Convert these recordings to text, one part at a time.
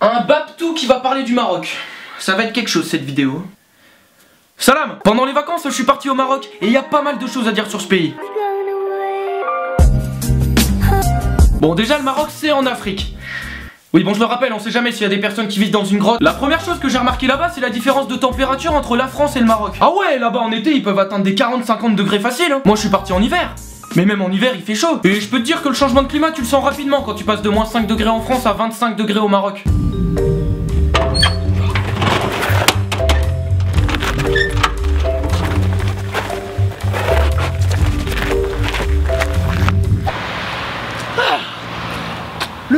Un Babtou qui va parler du Maroc. Ça va être quelque chose cette vidéo. Salam Pendant les vacances, je suis parti au Maroc et il y a pas mal de choses à dire sur ce pays. Bon, déjà, le Maroc, c'est en Afrique. Oui, bon, je le rappelle, on sait jamais s'il y a des personnes qui vivent dans une grotte. La première chose que j'ai remarqué là-bas, c'est la différence de température entre la France et le Maroc. Ah ouais, là-bas en été, ils peuvent atteindre des 40-50 degrés faciles. hein. Moi, je suis parti en hiver. Mais même en hiver, il fait chaud. Et je peux te dire que le changement de climat, tu le sens rapidement quand tu passes de moins 5 degrés en France à 25 degrés au Maroc.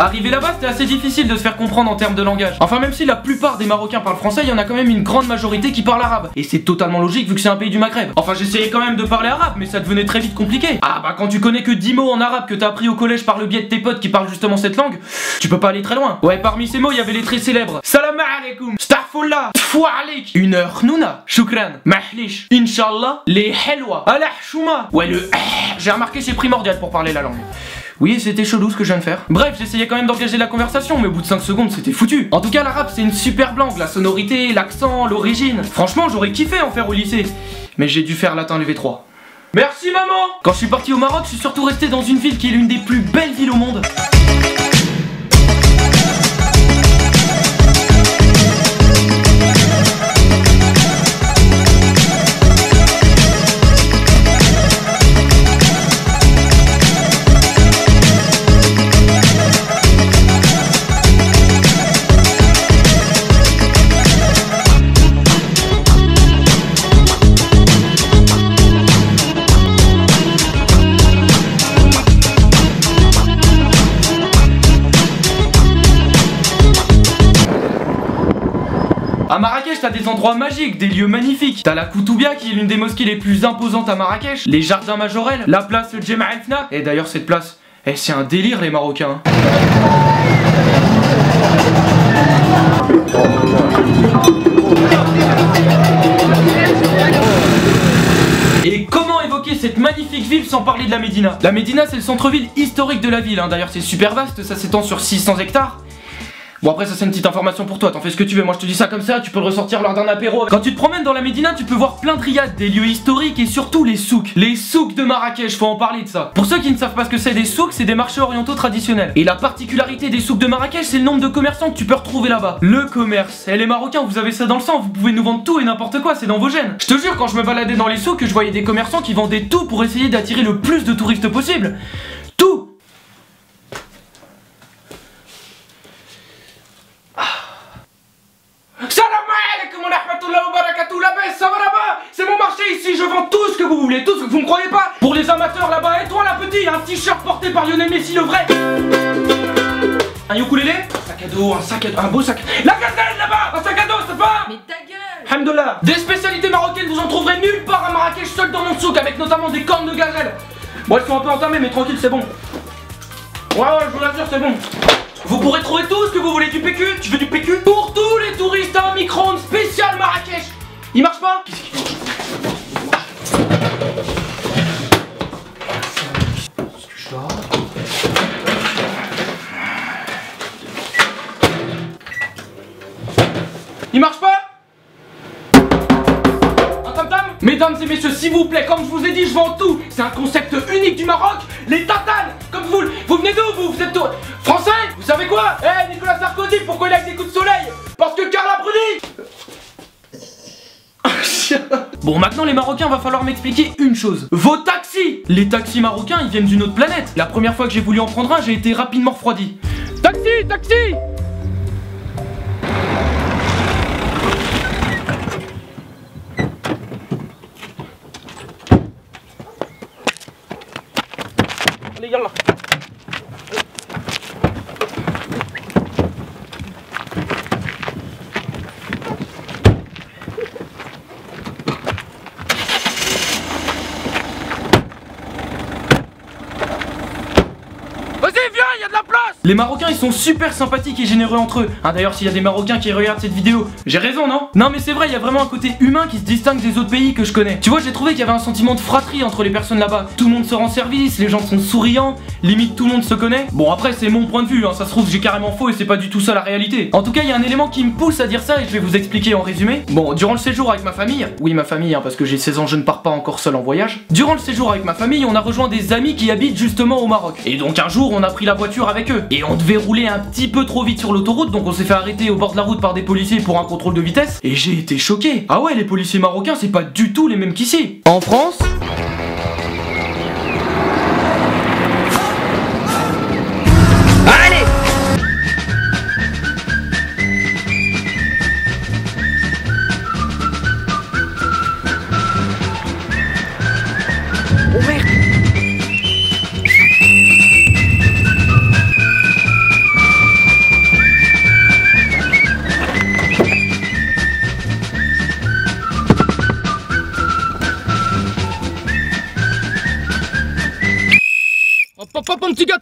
Arrivé là-bas, c'était assez difficile de se faire comprendre en termes de langage. Enfin, même si la plupart des Marocains parlent français, il y en a quand même une grande majorité qui parle arabe. Et c'est totalement logique vu que c'est un pays du Maghreb. Enfin, j'essayais quand même de parler arabe, mais ça devenait très vite compliqué. Ah bah quand tu connais que 10 mots en arabe que t'as appris au collège par le biais de tes potes qui parlent justement cette langue, tu peux pas aller très loin. Ouais, parmi ces mots, il y avait les très célèbres. Salam alaikum, starfullah, alik, une heure nouna, shukran, mahlish, inshallah, les helwa, alah chouma. Ouais, le j'ai remarqué c'est primordial pour parler la langue. Oui, c'était chelou ce que je viens de faire. Bref, j'essayais quand même d'engager la conversation, mais au bout de 5 secondes, c'était foutu. En tout cas, l'arabe, c'est une super langue, la sonorité, l'accent, l'origine. Franchement, j'aurais kiffé en faire au lycée. Mais j'ai dû faire latin LV3. Merci maman Quand je suis parti au Maroc, je suis surtout resté dans une ville qui est l'une des plus belles villes au monde. Marrakech, t'as des endroits magiques, des lieux magnifiques. T'as la Koutoubia qui est l'une des mosquées les plus imposantes à Marrakech, les jardins majorels, la place Djemma El Fna. Et d'ailleurs, cette place, eh, c'est un délire les Marocains. hein. Et comment évoquer cette magnifique ville sans parler de la Médina? La Médina c'est le centre-ville historique de la ville, hein. d'ailleurs c'est super vaste, ça s'étend sur 600 hectares. Bon après ça c'est une petite information pour toi, t'en fais ce que tu veux, moi je te dis ça comme ça, tu peux le ressortir lors d'un apéro. Quand tu te promènes dans la Médina, tu peux voir plein de riades, des lieux historiques et surtout les souks. Les souks de Marrakech, faut en parler de ça. Pour ceux qui ne savent pas ce que c'est des souks, c'est des marchés orientaux traditionnels. Et la particularité des souks de Marrakech, c'est le nombre de commerçants que tu peux retrouver là-bas. Le commerce. Et les Marocains, vous avez ça dans le sang, vous pouvez nous vendre tout et n'importe quoi, c'est dans vos gènes. Je te jure, quand je me baladais dans les souks, je voyais des commerçants qui vendaient tout pour essayer d'attirer le plus de touristes possible. Tout Salam alaikum wa rahmatullahi wa barakatuh, la baisse, ça va là-bas C'est mon marché ici, je vends tout ce que vous me croyez pas Pour les amateurs là-bas, et toi la petite, un t-shirt porté par Lionel Messi, le vrai Un ukulélé Un sac à dos, un sac à dos, un beau sac... La gazelle là-bas Un sac à dos, c'est pas Mais ta gueule Alhamdoulilah Des spécialités marocaines, vous en trouverez nulle part à Marrakech, seul dans mon souk, avec notamment des cornes de gazelle Bon, elles sont un peu entamées, mais tranquille, c'est bon. Ouais, ouais, je vous l'assure, c'est bon. Vous pourrez Mesdames et messieurs, s'il vous plaît, comme je vous ai dit, je vends tout. C'est un concept unique du Maroc. Les tatanes Comme vous, vous venez d'où vous Vous êtes français? Vous savez quoi? Eh, Nicolas Sarkozy, pourquoi il a des coups de soleil? Parce que Carla Bruni Bon, maintenant les Marocains, va falloir m'expliquer une chose. Vos taxis! Les taxis marocains, ils viennent d'une autre planète. La première fois que j'ai voulu en prendre un, j'ai été rapidement refroidi. Taxi Taxi Allez, yallah. Vas-y, viens, il y a de la place Les Marocains ils sont super sympathiques et généreux entre eux. Hein, D'ailleurs s'il y a des Marocains qui regardent cette vidéo, j'ai raison non? Non mais c'est vrai, il y a vraiment un côté humain qui se distingue des autres pays que je connais. Tu vois, j'ai trouvé qu'il y avait un sentiment de fratrie entre les personnes là-bas. Tout le monde se rend service, les gens sont souriants, limite tout le monde se connaît. Bon après c'est mon point de vue, hein, ça se trouve j'ai carrément faux et c'est pas du tout ça la réalité. En tout cas il y a un élément qui me pousse à dire ça et je vais vous expliquer en résumé. Bon, durant le séjour avec ma famille, oui ma famille hein, parce que j'ai 16 ans je ne pars pas encore seul en voyage. Durant le séjour avec ma famille, on a rejoint des amis qui habitent justement au Maroc. Et donc un jour on a pris la voiture avec eux. On devait rouler un petit peu trop vite sur l'autoroute, donc on s'est fait arrêter au bord de la route par des policiers pour un contrôle de vitesse. Et j'ai été choqué. Ah ouais, les policiers marocains c'est pas du tout les mêmes qu'ici. En France,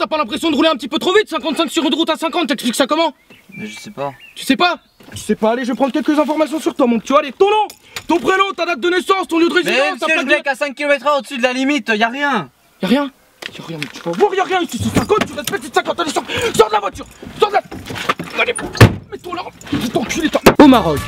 pas l'impression de rouler un petit peu trop vite 55 sur une route à 50, t'expliques ça comment Mais je sais pas. Tu sais pas Tu sais pas, allez, je vais prendre quelques informations sur toi, mon petit. Allez, ton nom, ton prénom, ta date de naissance, ton lieu de Mais résidence, ta plaque n'ai qu'à 5 km au-dessus de la limite, y a rien. de... Y'a rien Y'a rien, mais tu vas voir, y'a rien ici, c'est 50, tu respectes ces 50, allez, sors, sors de la voiture Sors de la... Allez, mets-toi là, petit enculé, t'as... Au Maroc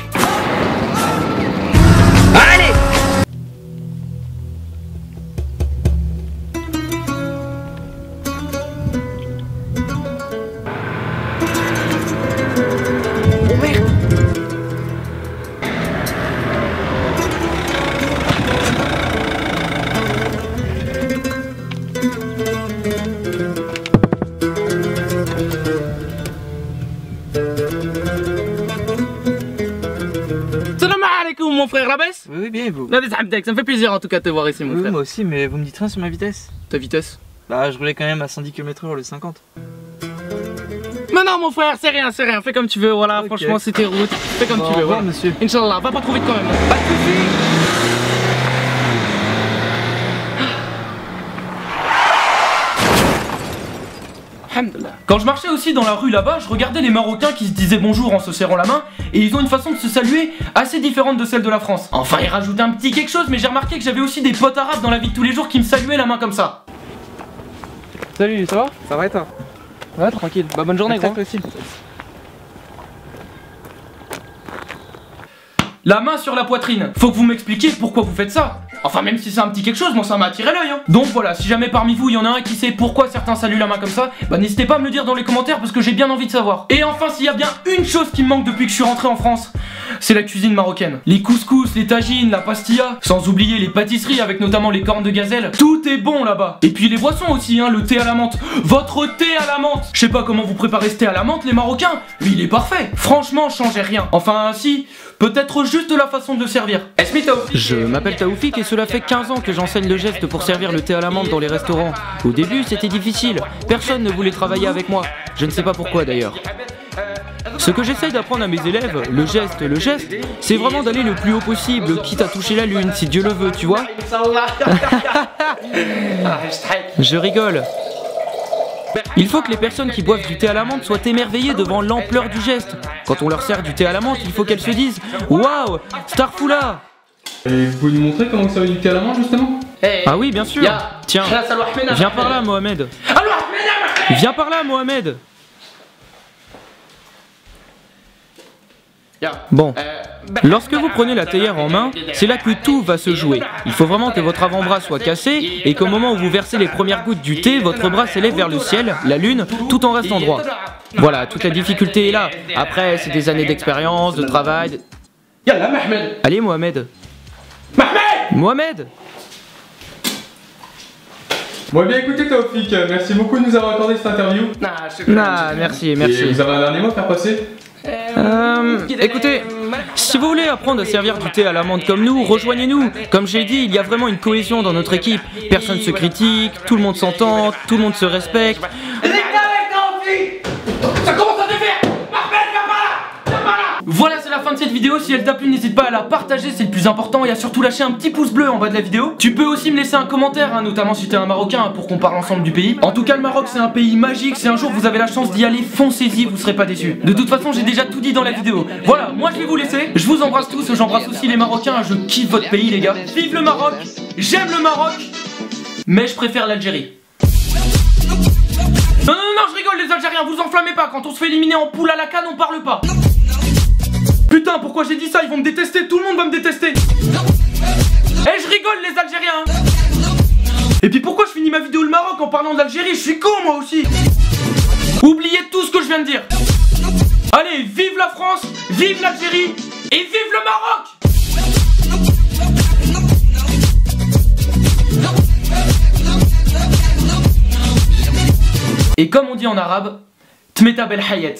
alaikum mon frère, la baisse Oui, oui, bien, et vous. La baisse Hamdek, ça me fait plaisir en tout cas de te voir ici mon Oui, frère. moi aussi, mais vous me dites rien sur ma vitesse. Ta vitesse Bah, je roulais quand même à 110 km/h de 50. Mais non mon frère, c'est rien, c'est rien, fais comme tu veux, voilà, franchement c'est tes routes, fais comme Bon, tu au veux, revoir, voilà. monsieur. Inch'Allah, va pas trop vite quand même. Pas de Quand je marchais aussi dans la rue là-bas, je regardais les Marocains qui se disaient bonjour en se serrant la main et ils ont une façon de se saluer assez différente de celle de la France. Enfin, ils rajoutaient un petit quelque chose, mais j'ai remarqué que j'avais aussi des potes arabes dans la vie de tous les jours qui me saluaient la main comme ça. Salut, ça va? Ça va et toi? Ouais, tranquille. Bah, bonne journée, gros. aussi. La main sur la poitrine. Faut que vous m'expliquiez pourquoi vous faites ça. Enfin, même si c'est un petit quelque chose, moi ça m'a attiré l'œil. Hein. Donc voilà, si jamais parmi vous il y en a un qui sait pourquoi certains saluent la main comme ça, bah n'hésitez pas à me le dire dans les commentaires parce que j'ai bien envie de savoir. Et enfin, s'il y a bien une chose qui me manque depuis que je suis rentré en France, c'est la cuisine marocaine. Les couscous, les tagines, la pastilla, sans oublier les pâtisseries avec notamment les cornes de gazelle. Tout est bon là-bas. Et puis les boissons aussi, hein, le thé à la menthe. Votre thé à la menthe. Je sais pas comment vous préparez ce thé à la menthe, les Marocains, mais il est parfait. Franchement, changez rien. Enfin, si, peut-être juste la façon de le servir. Je m'appelle Taoufik et cela fait 15 ans que j'enseigne le geste pour servir le thé à la menthe dans les restaurants. Au début, c'était difficile. Personne ne voulait travailler avec moi. Je ne sais pas pourquoi d'ailleurs. Ce que j'essaye d'apprendre à mes élèves, le geste, le geste, c'est vraiment d'aller le plus haut possible, quitte à toucher la lune, si Dieu le veut, tu vois. Je rigole. Il faut que les personnes qui boivent du thé à la menthe soient émerveillées devant l'ampleur du geste. Quand on leur sert du thé à la menthe, il faut qu'elles se disent Waouh, Starfoula Et vous pouvez nous montrer comment vous servez du thé à la menthe justement? Ah oui, bien sûr. Tiens, viens par là, Mohamed. Viens par là, Mohamed. Bon, lorsque vous prenez la théière en main, c'est là que tout va se jouer. Il faut vraiment que votre avant-bras soit cassé et qu'au moment où vous versez les premières gouttes du thé, votre bras s'élève vers le ciel, la lune, tout en restant droit. Voilà, toute la difficulté est là. Après, c'est des années d'expérience, de travail. de- Allez, Mohamed. Mohamed Bon, eh bien écoutez, Taoufik, euh, merci beaucoup de nous avoir accordé cette interview. Ah, merci, Et merci. vous avez un dernier mot à faire passer? Euh, écoutez, si vous voulez apprendre à servir du thé à la menthe comme nous, rejoignez-nous. Comme j'ai dit, il y a vraiment une cohésion dans notre équipe. Personne se critique, tout le monde s'entend, tout le monde se respecte à défaire Voilà, c'est la fin fin de cette vidéo. Si elle t'a plu, n'hésite pas à la partager, c'est le plus important. Et à surtout lâcher un petit pouce bleu en bas de la vidéo. Tu peux aussi me laisser un commentaire, hein, notamment si t'es un Marocain, pour qu'on parle ensemble du pays. En tout cas, le Maroc, c'est un pays magique. Si un jour vous avez la chance d'y aller, foncez-y, vous serez pas déçus. De toute façon, j'ai déjà tout dit dans la vidéo. Voilà, moi je vais vous laisser. Je vous embrasse tous, j'embrasse aussi les Marocains. Je kiffe votre pays, les gars. Vive le Maroc J'aime le Maroc Mais je préfère l'Algérie. Non, non, non, je rigole les Algériens, vous enflammez pas, quand on se fait éliminer en poule à la canne, on parle pas. Putain, pourquoi j'ai dit ça? Ils vont me détester, tout le monde va me détester. Eh, je rigole les Algériens. Et puis pourquoi je finis ma vidéo le Maroc en parlant d'Algérie? Je suis con moi aussi. Oubliez tout ce que je viens de dire. Allez, vive la France, vive l'Algérie et vive le Maroc Et comme on dit en arabe, Tmeta bel hayet.